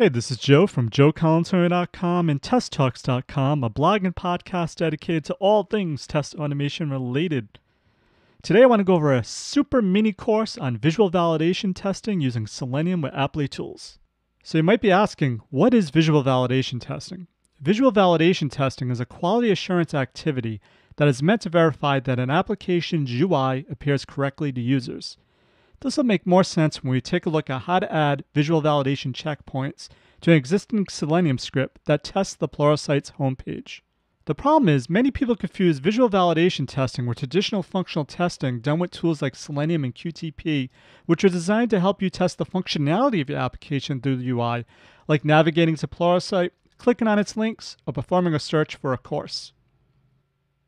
Hey, this is Joe from joecolantonio.com and testtalks.com, a blog and podcast dedicated to all things test automation related. Today I want to go over a super mini course on visual validation testing using Selenium with Applitools. So you might be asking, what is visual validation testing? Visual validation testing is a quality assurance activity that is meant to verify that an application's UI appears correctly to users. This will make more sense when we take a look at how to add visual validation checkpoints to an existing Selenium script that tests the Pluralsight's homepage. The problem is, many people confuse visual validation testing with traditional functional testing done with tools like Selenium and QTP, which are designed to help you test the functionality of your application through the UI, like navigating to Pluralsight, clicking on its links, or performing a search for a course.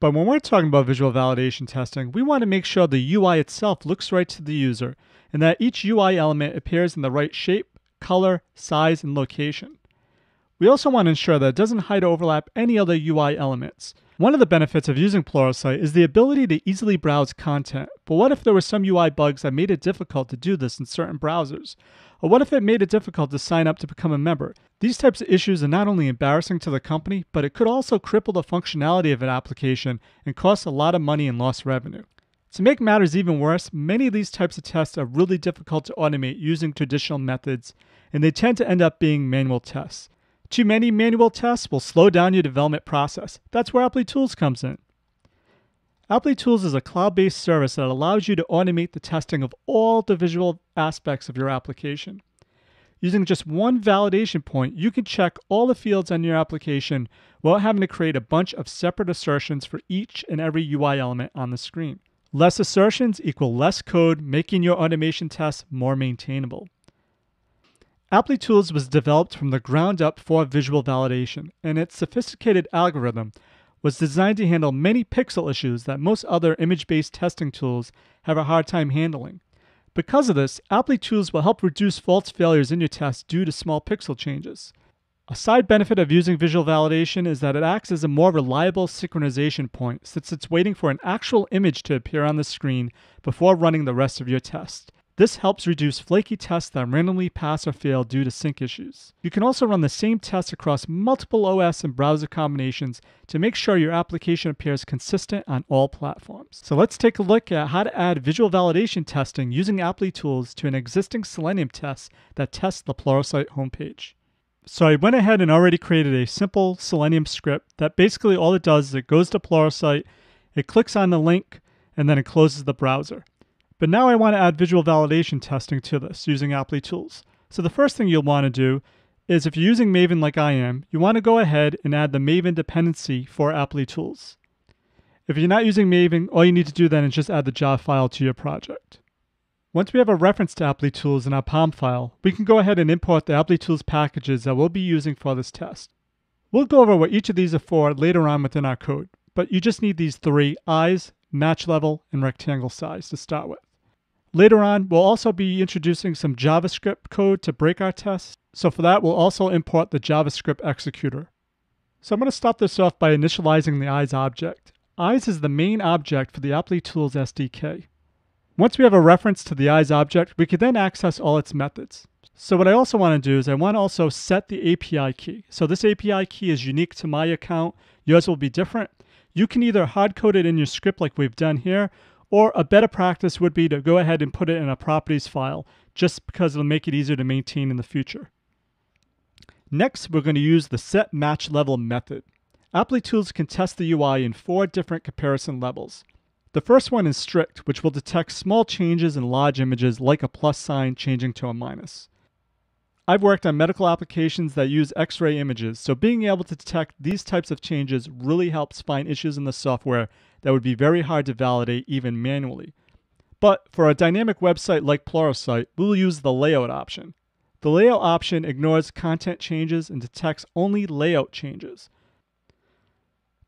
But when we're talking about visual validation testing, we want to make sure the UI itself looks right to the user and that each UI element appears in the right shape, color, size, and location. We also want to ensure that it doesn't hide or overlap any other UI elements. One of the benefits of using Pluralsight is the ability to easily browse content, but what if there were some UI bugs that made it difficult to do this in certain browsers? Or what if it made it difficult to sign up to become a member? These types of issues are not only embarrassing to the company, but it could also cripple the functionality of an application and cost a lot of money and lost revenue. To make matters even worse, many of these types of tests are really difficult to automate using traditional methods, and they tend to end up being manual tests. Too many manual tests will slow down your development process. That's where Applitools comes in. Applitools is a cloud based service that allows you to automate the testing of all the visual aspects of your application. Using just one validation point, you can check all the fields on your application without having to create a bunch of separate assertions for each and every UI element on the screen. Less assertions equal less code, making your automation tests more maintainable. Applitools was developed from the ground up for visual validation, and its sophisticated algorithm was designed to handle many pixel issues that most other image based testing tools have a hard time handling. Because of this, Applitools will help reduce false failures in your tests due to small pixel changes. A side benefit of using visual validation is that it acts as a more reliable synchronization point since it's waiting for an actual image to appear on the screen before running the rest of your test. This helps reduce flaky tests that randomly pass or fail due to sync issues. You can also run the same tests across multiple OS and browser combinations to make sure your application appears consistent on all platforms. So let's take a look at how to add visual validation testing using Applitools to an existing Selenium test that tests the Pluralsight homepage. So I went ahead and already created a simple Selenium script that basically all it does is it goes to Pluralsight, it clicks on the link, and then it closes the browser. But now I want to add visual validation testing to this using Applitools. So the first thing you'll want to do is if you're using Maven like I am, you want to go ahead and add the Maven dependency for Applitools. If you're not using Maven, all you need to do then is just add the Java file to your project. Once we have a reference to Applitools in our POM file, we can go ahead and import the Applitools packages that we'll be using for this test. We'll go over what each of these are for later on within our code, but you just need these three eyes, match level, and rectangle size to start with. Later on, we'll also be introducing some JavaScript code to break our tests. So for that, we'll also import the JavaScript executor. So I'm going to start this off by initializing the eyes object. Eyes is the main object for the Applitools SDK. Once we have a reference to the eyes object, we can then access all its methods. So what I also want to do is I want to also set the API key. So this API key is unique to my account. Yours will be different. You can either hard code it in your script like we've done here, or a better practice would be to go ahead and put it in a properties file just because it'll make it easier to maintain in the future. Next, we're going to use the set match level method. Applitools can test the UI in four different comparison levels. The first one is strict, which will detect small changes in large images like a plus sign changing to a minus. I've worked on medical applications that use x ray images, so being able to detect these types of changes really helps find issues in the software that would be very hard to validate even manually. But for a dynamic website like Pluralsight, we'll use the layout option. The layout option ignores content changes and detects only layout changes.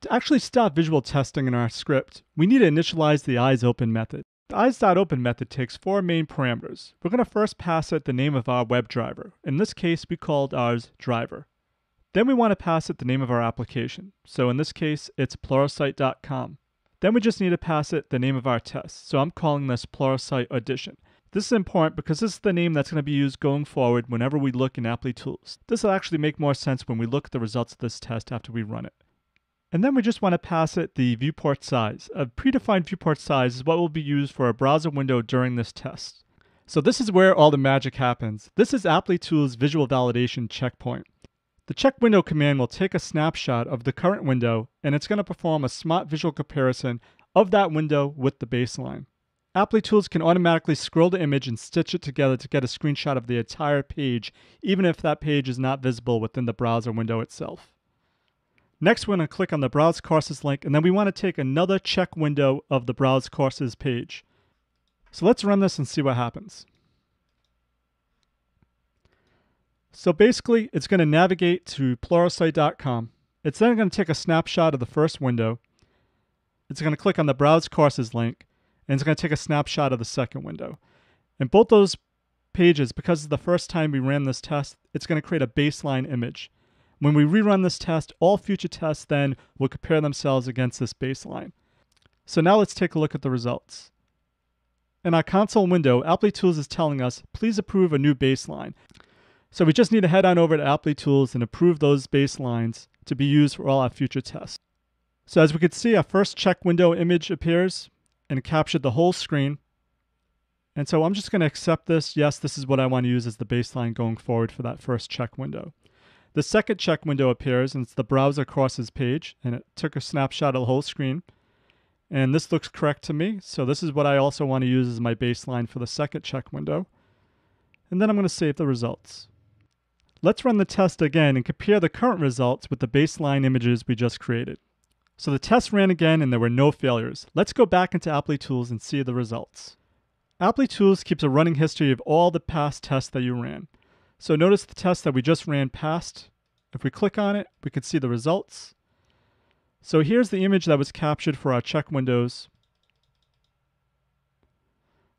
To actually stop visual testing in our script, we need to initialize the eyes open method. The eyes.open method takes four main parameters. We're going to first pass it the name of our WebDriver. In this case, we called ours driver. Then we want to pass it the name of our application. So in this case, it's pluralsight.com. Then we just need to pass it the name of our test. So I'm calling this Pluralsight Audition. This is important because this is the name that's going to be used going forward whenever we look in Applitools. This will actually make more sense when we look at the results of this test after we run it. And then we just want to pass it the viewport size. A predefined viewport size is what will be used for a browser window during this test. So this is where all the magic happens. This is Applitools visual validation checkpoint. The check window command will take a snapshot of the current window and it's going to perform a smart visual comparison of that window with the baseline. Applitools can automatically scroll the image and stitch it together to get a screenshot of the entire page, even if that page is not visible within the browser window itself. Next, we're going to click on the Browse Courses link, and then we want to take another check window of the Browse Courses page. So let's run this and see what happens. So basically, it's going to navigate to pluralsight.com. It's then going to take a snapshot of the first window. It's going to click on the Browse Courses link, and it's going to take a snapshot of the second window. And both those pages, because it's the first time we ran this test, it's going to create a baseline image. When we rerun this test, all future tests then will compare themselves against this baseline. So now let's take a look at the results. In our console window, Applitools is telling us, please approve a new baseline. So we just need to head on over to Applitools and approve those baselines to be used for all our future tests. So as we can see, our first check window image appears and captured the whole screen. And so I'm just going to accept this. Yes, this is what I want to use as the baseline going forward for that first check window. The second check window appears and it's the browser crosses page and it took a snapshot of the whole screen. And this looks correct to me. So this is what I also want to use as my baseline for the second check window. And then I'm going to save the results. Let's run the test again and compare the current results with the baseline images we just created. So the test ran again and there were no failures. Let's go back into Applitools and see the results. Applitools keeps a running history of all the past tests that you ran. So notice the test that we just ran past. If we click on it, we can see the results. So here's the image that was captured for our check windows.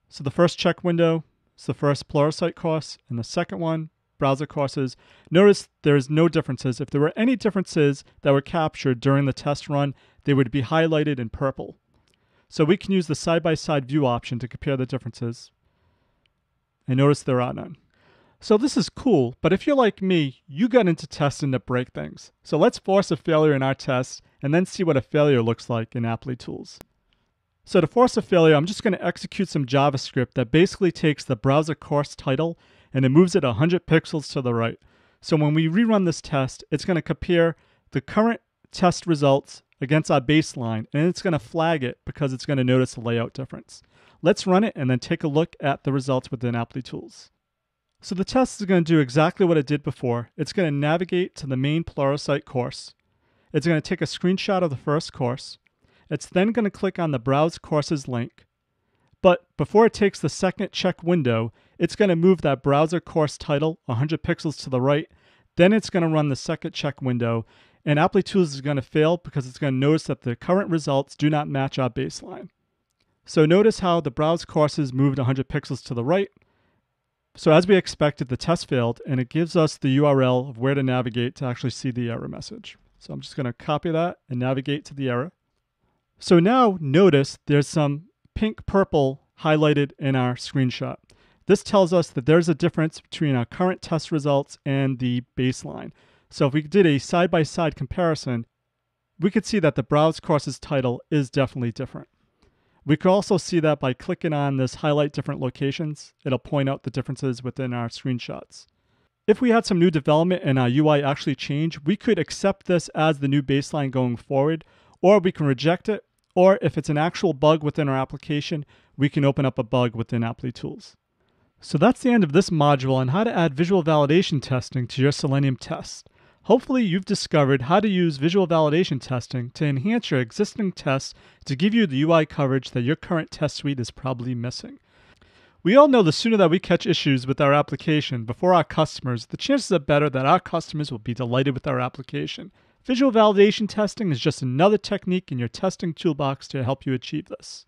So the first check window is the first Pluralsight course, and the second one, browser courses. Notice there's no differences. If there were any differences that were captured during the test run, they would be highlighted in purple. So we can use the side-by-side -side view option to compare the differences. And notice there are none. So this is cool, but if you're like me, you got into testing to break things. So let's force a failure in our test and then see what a failure looks like in Applitools. So to force a failure, I'm just going to execute some JavaScript that basically takes the browser course title and it moves it 100 pixels to the right. So when we rerun this test, it's going to compare the current test results against our baseline, and it's going to flag it because it's going to notice a layout difference. Let's run it and then take a look at the results within Applitools. So the test is going to do exactly what it did before. It's going to navigate to the main Pluralsight course. It's going to take a screenshot of the first course. It's then going to click on the Browse Courses link. But before it takes the second check window, it's going to move that browser course title 100 pixels to the right. Then it's going to run the second check window. And Applitools is going to fail because it's going to notice that the current results do not match our baseline. So notice how the browse courses moved 100 pixels to the right. So as we expected, the test failed, and it gives us the URL of where to navigate to actually see the error message. So I'm just going to copy that and navigate to the error. So now notice there's some pink purple highlighted in our screenshot. This tells us that there's a difference between our current test results and the baseline. So if we did a side-by-side -side comparison, we could see that the browse courses title is definitely different. We could also see that by clicking on this highlight different locations, it'll point out the differences within our screenshots. If we had some new development and our UI actually change, we could accept this as the new baseline going forward, or we can reject it, or if it's an actual bug within our application, we can open up a bug within Applitools. So that's the end of this module on how to add visual validation testing to your Selenium tests. Hopefully you've discovered how to use visual validation testing to enhance your existing tests to give you the UI coverage that your current test suite is probably missing. We all know the sooner that we catch issues with our application before our customers, the chances are better that our customers will be delighted with our application. Visual validation testing is just another technique in your testing toolbox to help you achieve this.